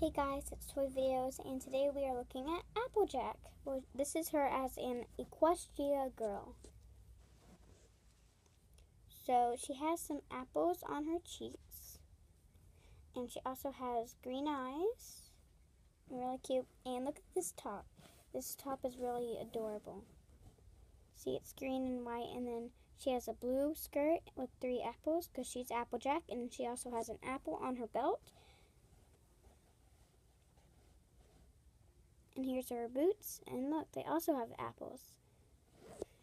Hey guys, it's Toy Videos, and today we are looking at Applejack. Well, this is her as an Equestria girl. So she has some apples on her cheeks, and she also has green eyes, really cute. And look at this top. This top is really adorable. See, it's green and white, and then she has a blue skirt with three apples because she's Applejack, and she also has an apple on her belt And here's her boots. And look, they also have apples.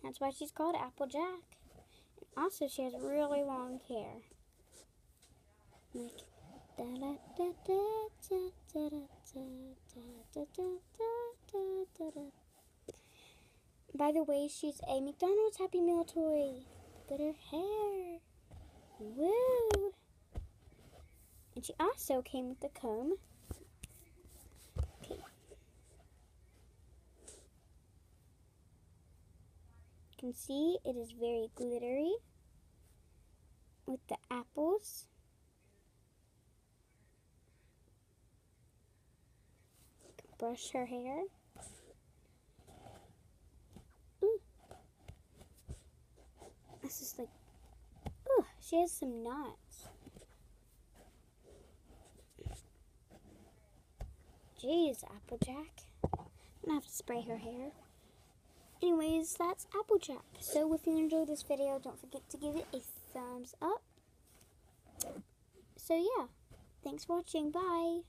That's why she's called Applejack. And also, she has really long hair. Like, By the way, she's a McDonald's Happy Meal toy. Look at her hair. Woo! And she also came with a comb. Can see, it is very glittery with the apples. Brush her hair. This is like, oh, she has some knots. Jeez, Applejack. I'm gonna have to spray her hair. Anyways, that's Applejack. So if you enjoyed this video, don't forget to give it a thumbs up. So yeah, thanks for watching. Bye.